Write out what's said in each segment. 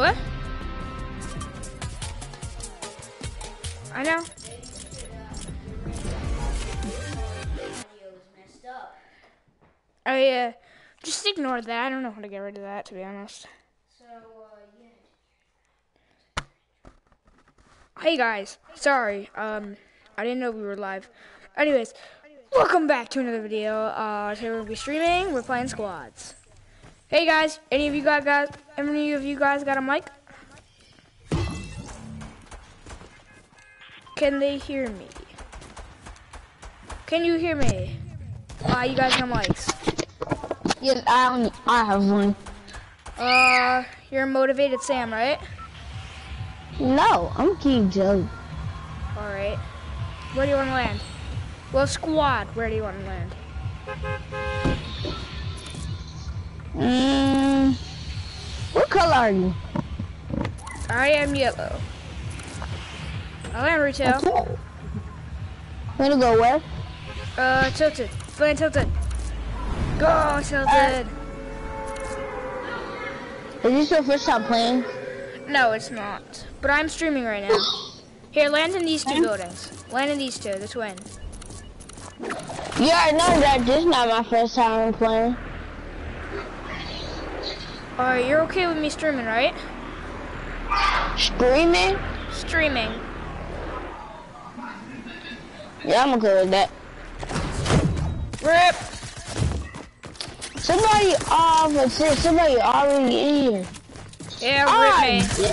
What? I know. Oh yeah. Just ignore that. I don't know how to get rid of that, to be honest. Hey guys, sorry. Um, I didn't know we were live. Anyways, welcome back to another video. Uh, today we're gonna be streaming. We're playing squads. Hey guys, any of you guys got? Any of you guys got a mic? Can they hear me? Can you hear me? Uh, you guys got mics. Yes, I only, I have one. Uh, you're motivated Sam, right? No, I'm King Joe. All right. Where do you want to land? Well, squad. Where do you want to land? Mm, what color are you? I am yellow. I land retail. Okay. Gonna go where? Uh, tilted. Land tilted. Go tilted. Is this your first time playing? No, it's not. But I'm streaming right now. Here, land in these two buildings. Land in these two. The twin. Yeah, I know that this is not my first time playing. Alright, you're okay with me streaming, right? Streaming? Streaming. Yeah, I'm okay with that. Rip. Somebody off uh, somebody already in here. Yeah, Ah, rip me.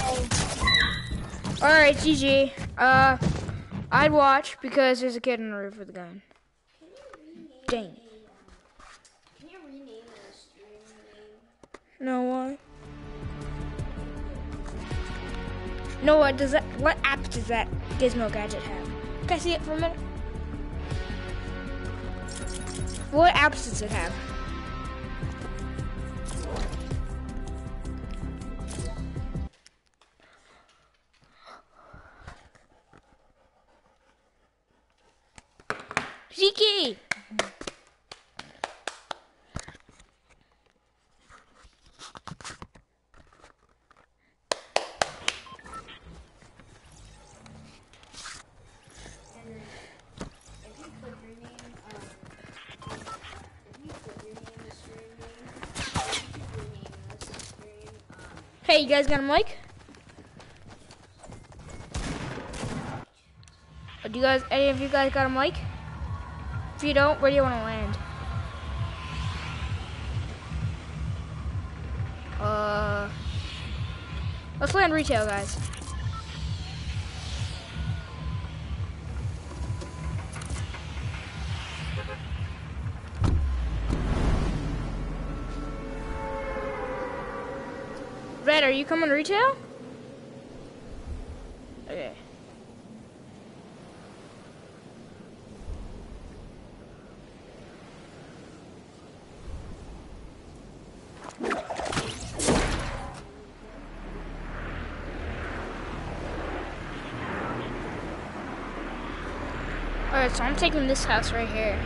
Alright, GG. Uh, I'd watch because there's a kid on the roof with a gun. Dang. Can you rename the stream name? No why? No what does that what app does that Gizmo gadget have? Can I see it for a minute? What apps does it have? Hey, you guys got a mic? Do you guys, any of you guys got a mic? If you don't, where do you want to land? Uh, let's land retail, guys. Red, are you coming retail? Okay. Alright, so I'm taking this house right here.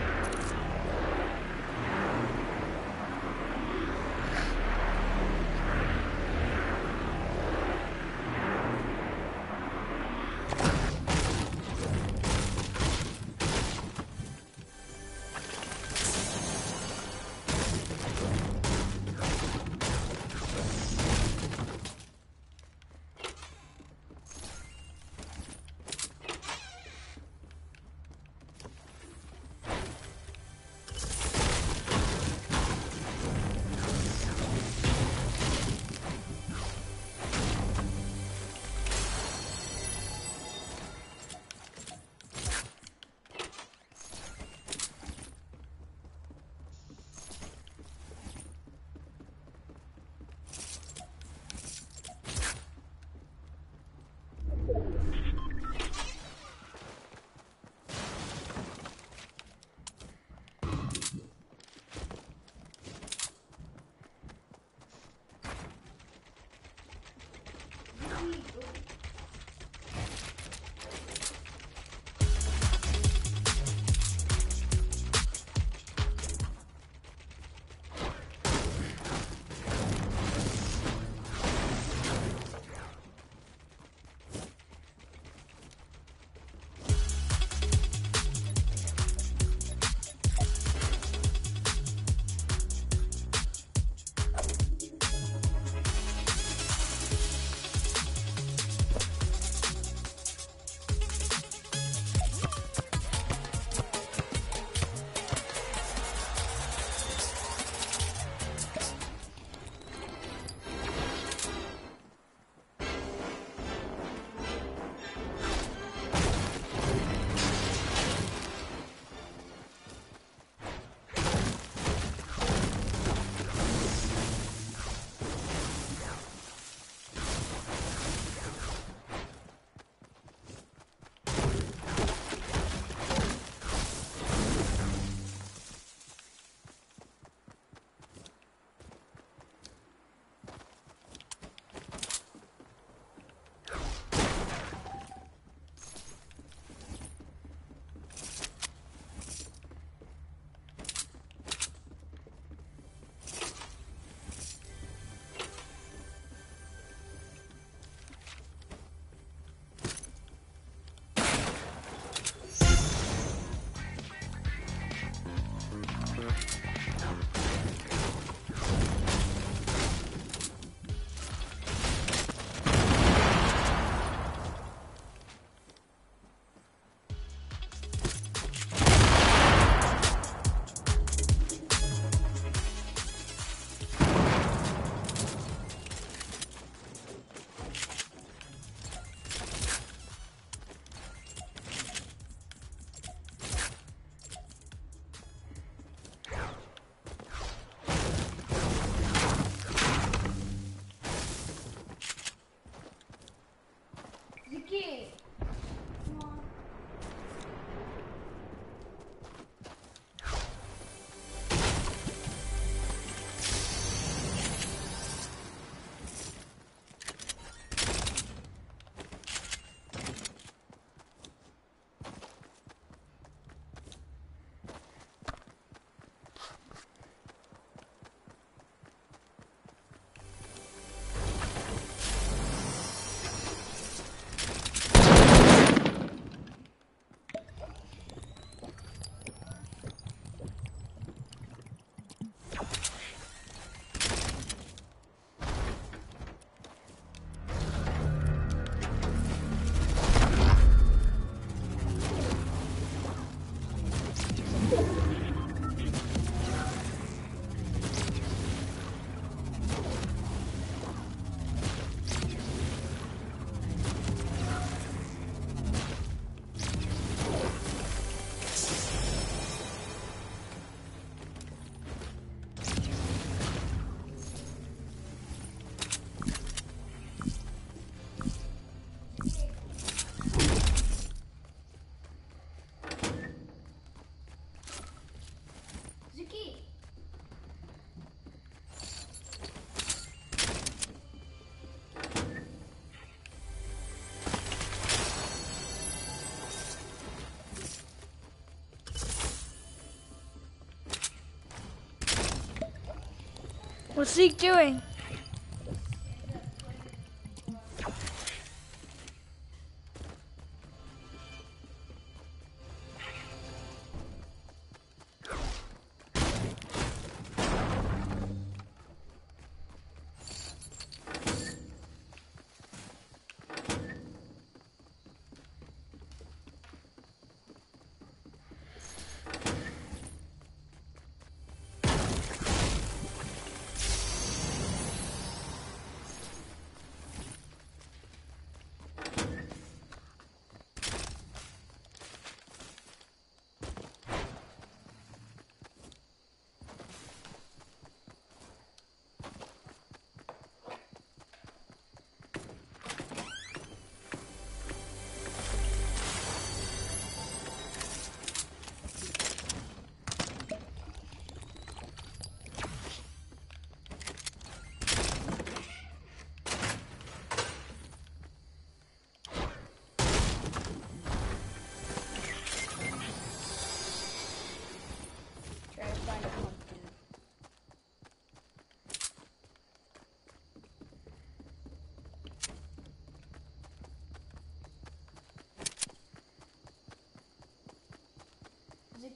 What's Zeke doing?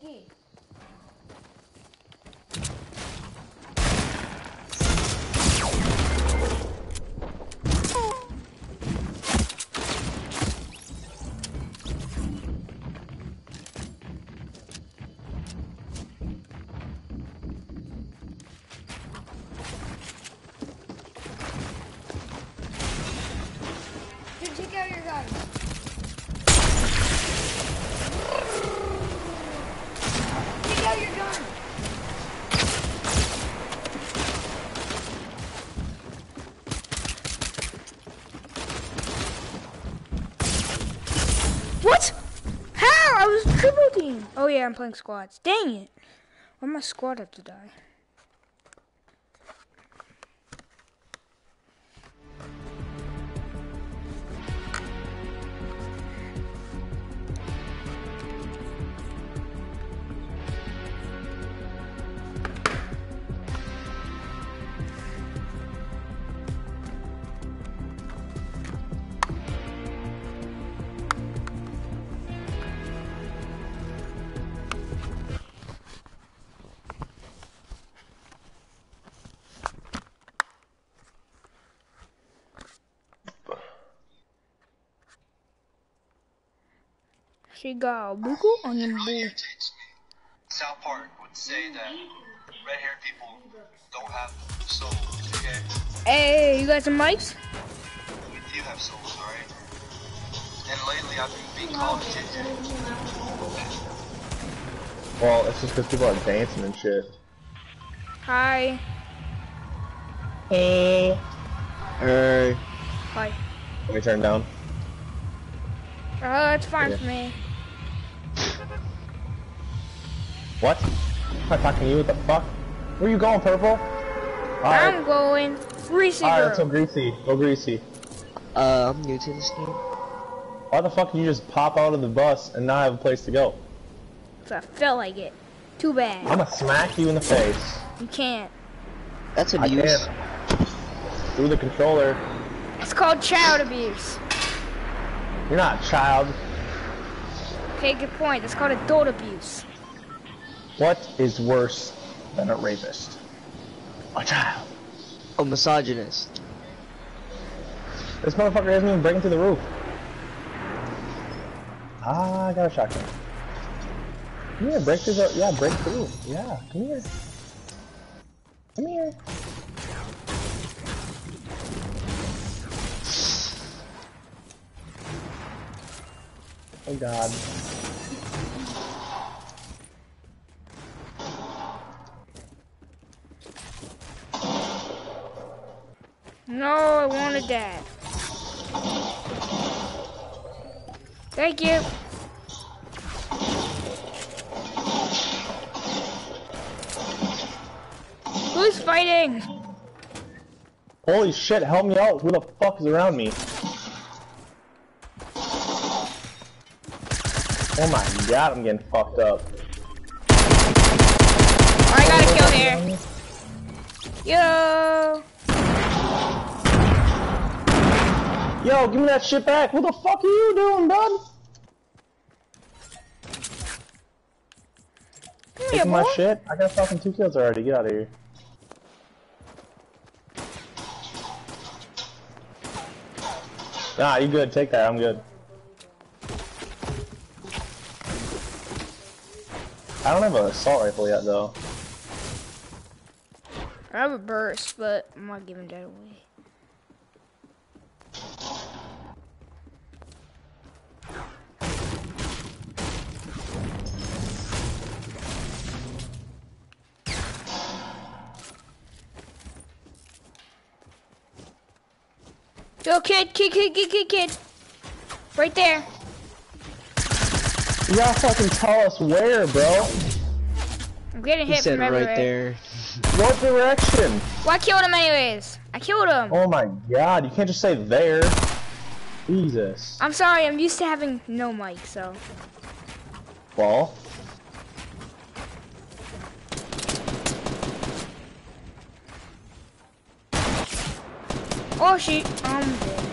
Ziggy. Yeah, I'm playing squads. Dang it. Why my squad have to die? She got buku on your boo. South Park would say that red-haired people don't have souls. Okay, Hey, you got some mics? we do have souls, alright. And lately, I've been being called a JJ. Well, it's just because people are dancing and shit. Hi. Hey. Hey. Hi. Let me turn down. Oh, it's fine Yeah. for me. What? I'm not talking to you. What the fuck? Where you going, Purple? Alright. I'm going greasy Alright, let's go greasy. Go greasy. Uh, I'm new to this game. Why the fuck did you just pop out of the bus and not have a place to go? So I felt like it. Too bad. I'ma smack you in the face. You can't. That's I abuse. can't. Through the controller. It's called child abuse. You're not a child. Okay, good point. It's called adult abuse. What is worse than a rapist? A child. A misogynist. This motherfucker isn't even breaking through the roof. Ah, I got a shotgun. Come here, break through the, yeah, break through. Yeah, come here. Come here. Oh god. No, I wanted that. Thank you. Who's fighting? Holy shit, help me out. Who the fuck is around me? Oh my god, I'm getting fucked up. I got a kill here. Yo. Yo, give me that shit back. What the fuck are you doing, bud? Taking my shit? I got fucking two kills already. Get out of here. Nah, you good. Take that. I'm good. I don't have an assault rifle yet, though. I have a burst, but I'm not giving that away. Yo, kid, kid, kid, kid, kid, kid. Right there. You gotta fucking tell us where, bro. I'm getting He hit said from right there. What direction? Well, I killed him anyways. I killed him. Oh my god, you can't just say there. Jesus. I'm sorry, I'm used to having no mic, so. Well, Oh shoot, I'm dead.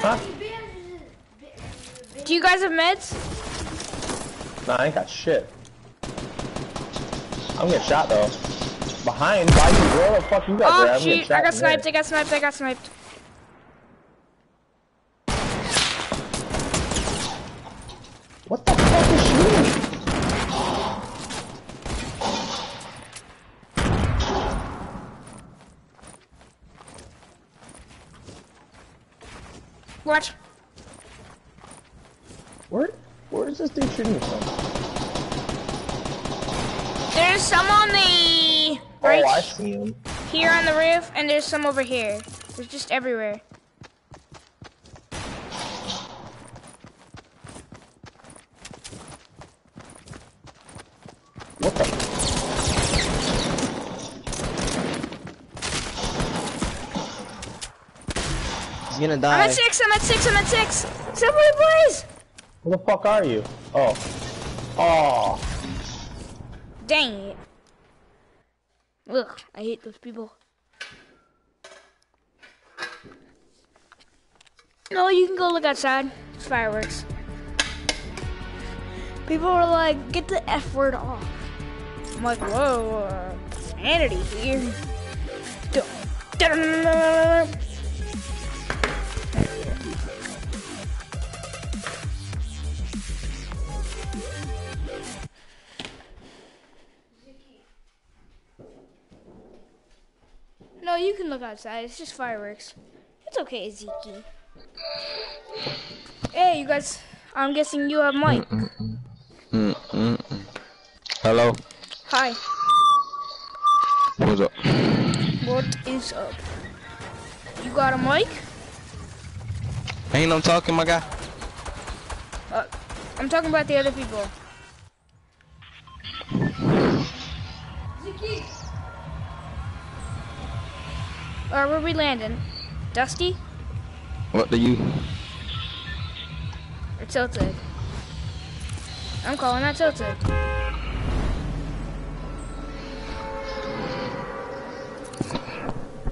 huh? Do you guys have meds? Nah, I ain't got shit. I'm getting shot though. Behind, by you, bro. The fuck you oh, got there? Oh shoot, I got sniped, I got sniped, I got sniped. What the fuck is shooting? Watch. Where, where is this dude from? There's some on the Oh, right I see him. here on the roof, and there's some over here. There's just everywhere. What the? He's gonna die. I'm at six, I'm at six, I'm at six. Somebody please! Where the fuck are you? Oh. Oh. Dang it. Ugh, I hate those people. No, you can go look outside. It's fireworks. People were like, get the F word off. I'm like, whoa, uh, sanity here. Can look outside. It's just fireworks. It's okay, Zeke. Hey, you guys. I'm guessing you have mic. Hello, Hi. what's up? What is up? You got a mic? Ain't no talking, my guy. Uh, I'm talking about the other people. Where we landing? Dusty What do you? or Tilted? I'm calling that Tilted.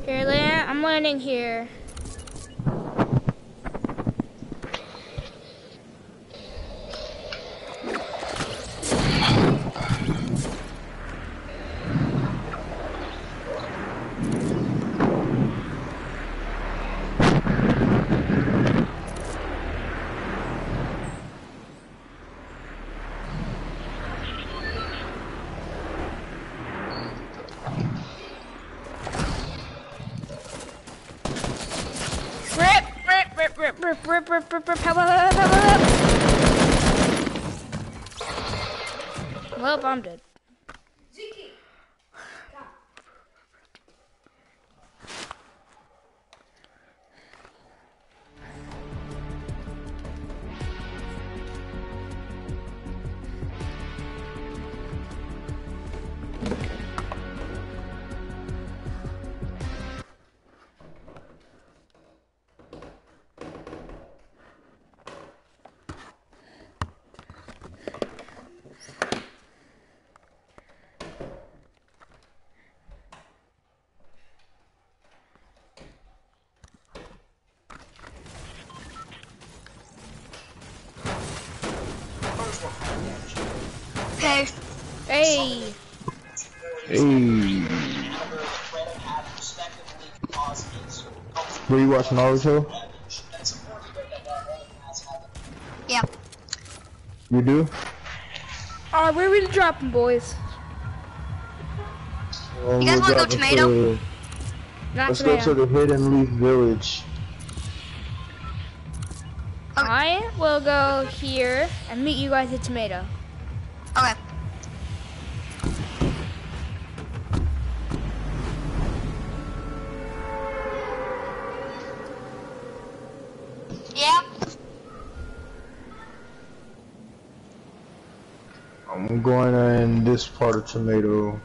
Here, land. I'm landing here. Rip, rip, rip, rip, rip, rip, rip, rip, rip, help, help, help, help, help. Well, I'm dead. Were you watching Naruto? yeah. You do? Alright, where are we dropping, boys? Um, You guys wanna go tomato? to- Not Let's go to the Hidden Leaf Village. I will go here and meet you guys at tomato. Okay. I'm going in this part of Tomato.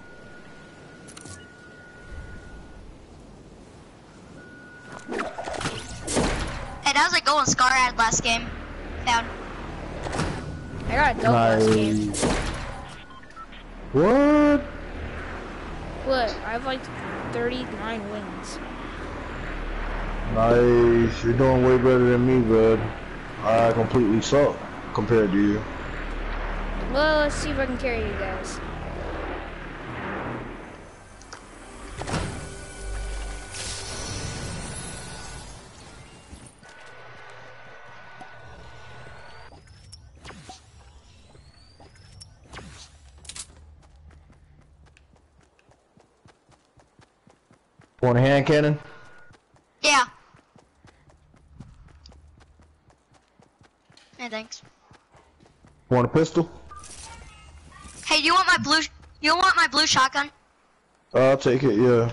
Hey, that was a golden scar I had last game. Found. I got a dope last game. What? What? I have like 39 wins. Nice. You're doing way better than me, bud. I completely suck compared to you. Well, let's see if I can carry you guys. Want a hand cannon? Yeah. Hey, thanks. Want a pistol? Hey, you want my blue? You want my blue shotgun? I'll take it, yeah.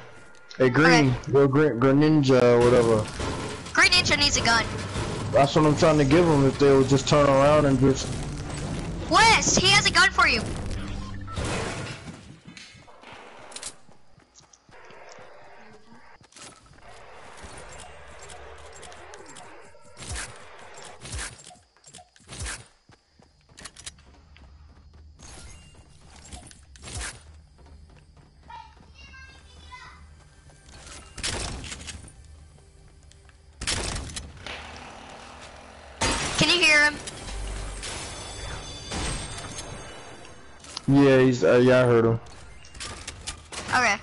Hey, green. Yo, green, Greninja, whatever. Green Ninja needs a gun. That's what I'm trying to give him. if they would just turn around and just... Wes, he has a gun for you. Yeah, he's, uh, yeah, I heard him. Okay.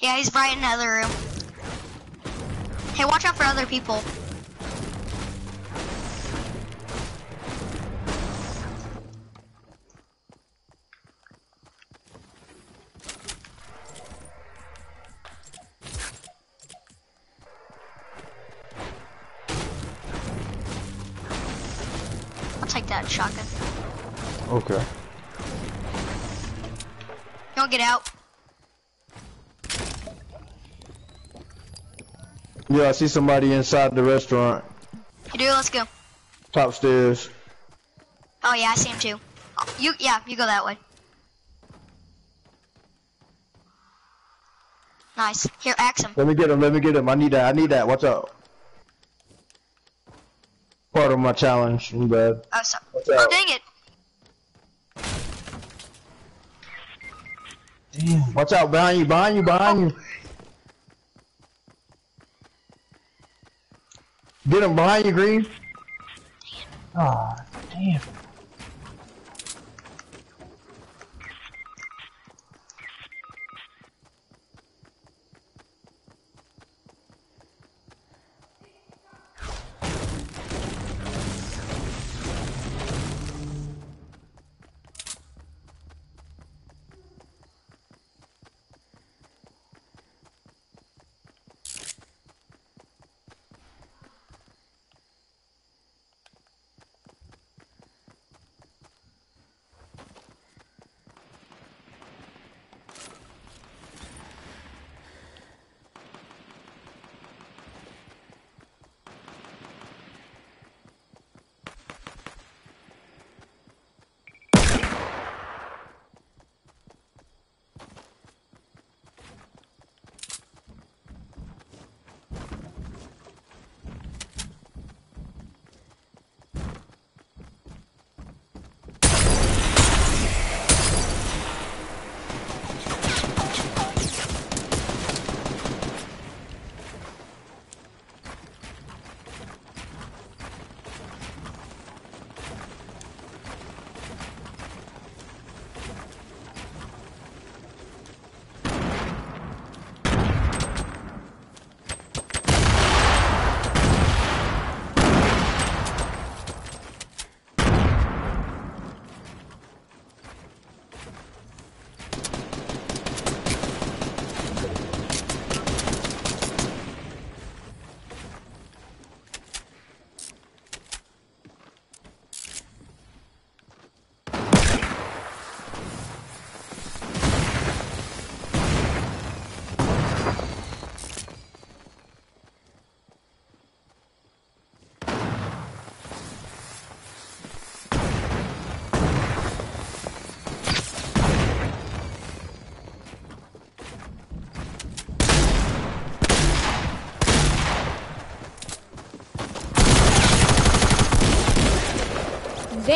Yeah, he's right in the other room. Hey, watch out for other people. Yeah, I see somebody inside the restaurant. You do, let's go. Top stairs. Oh yeah, I see him too. Oh, you, yeah, you go that way. Nice. Here, axe him. Let me get him, let me get him. I need that, I need that. Watch out. Part of my challenge. I'm bad. Oh, so. Oh, dang it. Damn. Watch out, behind you, behind you, behind oh. you. Get him behind you, Green. Ah, damn.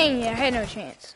Dang it, I had no chance.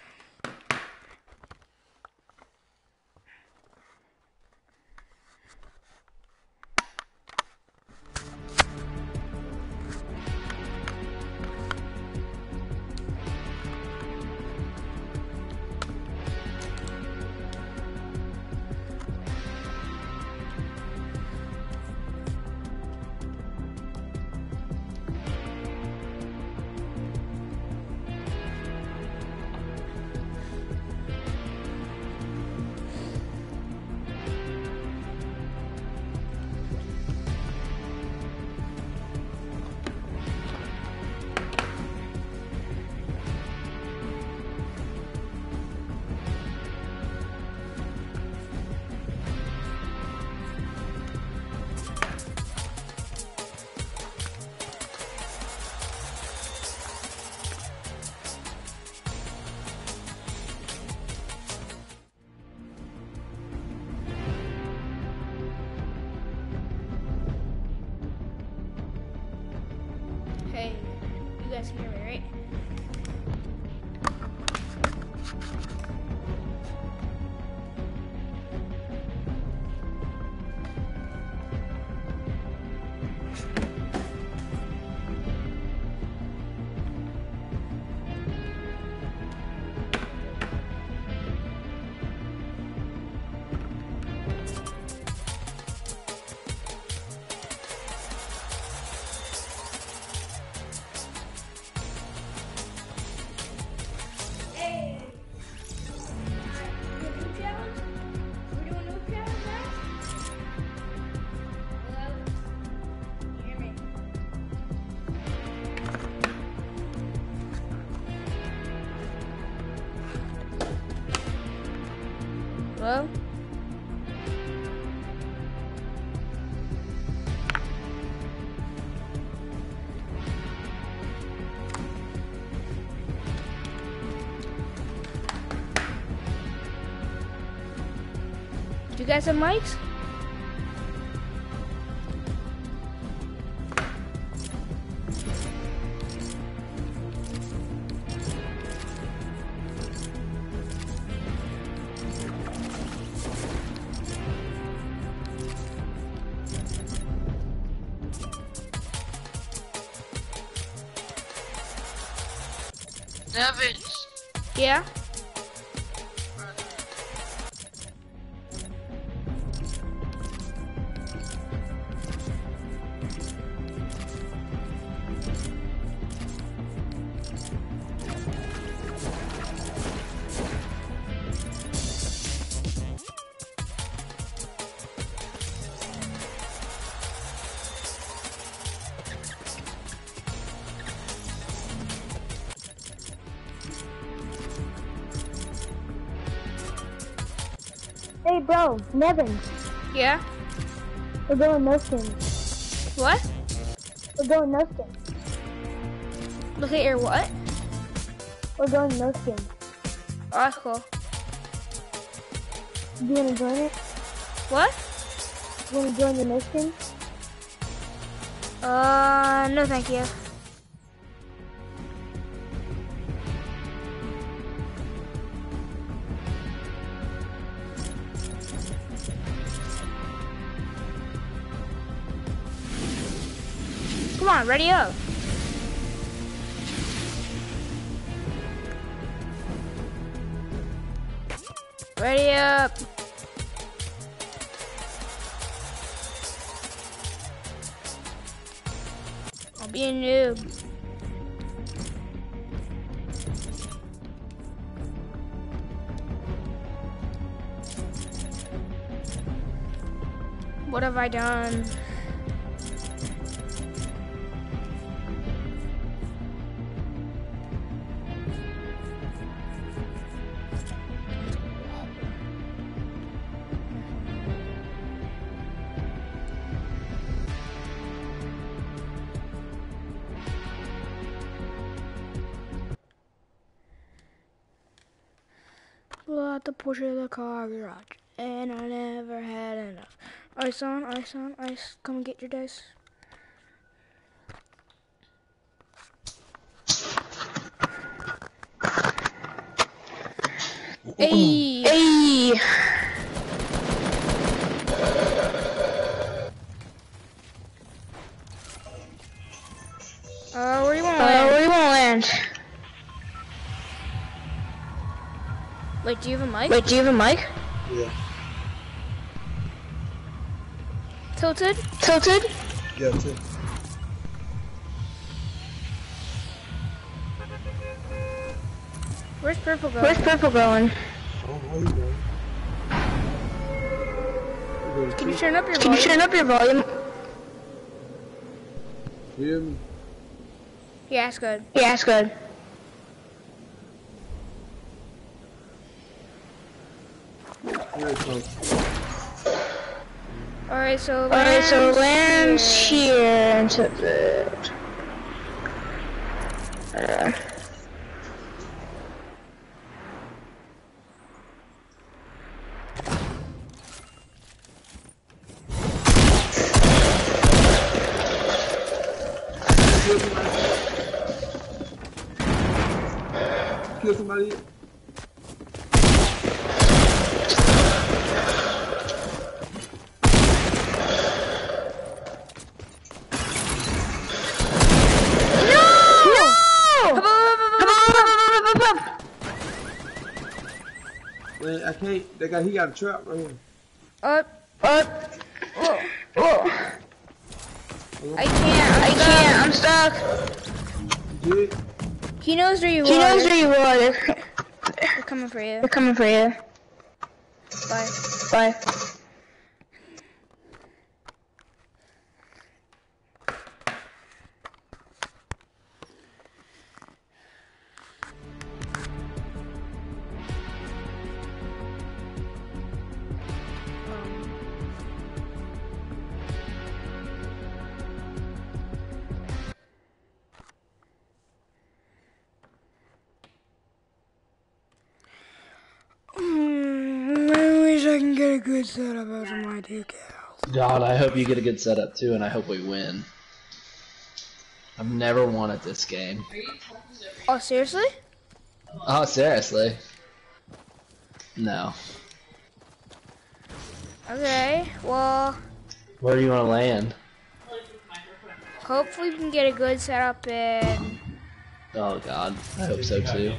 Guys have mics? Yeah? Nevin, Yeah? we're going no. What? We're going no skin. Look at your what? We're going no skin. Oh, that's cool. Do you want to join it? What? You want to join the skin? Uh, no thank you. Come on, ready up. Ready up. I'll be a noob. What have I done? car garage, and I never had enough. Ice on, ice on, ice. Come and get your dice. Hey. Wait, do you have a mic? Wait, do you have a mic? Yeah. Tilted? Tilted? Yeah, too. Where's purple going? Where's purple going? Oh, how you doing? You doing Can you turn up your Can you turn up your volume? You hear me? Yeah, it's good. Yeah, it's good. Here it comes. Alright, so Alright, so land land here and tilted. Uh, I can't. That guy, he got a trap right here. Up. Whoa. Oh. Oh. whoa. I can't. I can't, I'm stuck. You? He knows where you He are. He knows where you are. They're, They're coming for you. they're coming for you. Bye. Bye. Get a good setup out of my two cows. God, I hope you get a good setup too, and I hope we win. I've never won at this game. Oh, seriously? Oh, seriously? No. Okay, well, Where do you want to land? hopefully we can get a good setup in Oh God, I hope so too.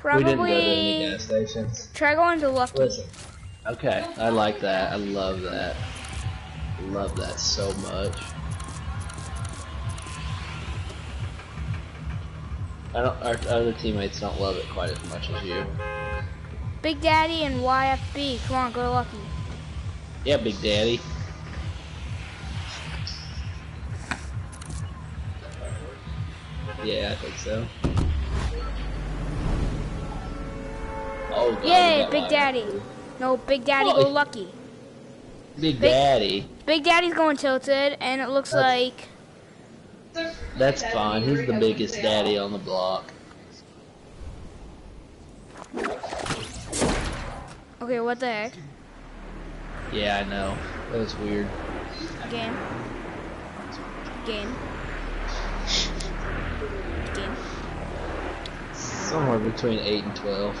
Probably We didn't go to any gas stations. try going to Lucky. Listen. Okay, I like that. I love that. Love that so much. I don't. Our other teammates don't love it quite as much as you. Big Daddy and YFB. Come on, go to Lucky. Yeah, Big Daddy. Yeah, I think so. Oh, God, Yay, Big. Daddy. No, Big Daddy, go Lucky. Big Big- Daddy. Big Daddy's going tilted, and it looks That's- like That's fine. He's the biggest daddy on the block. okay. What the heck? Yeah, I know. That was weird. Game. Game. Game. Somewhere between 8 and 12.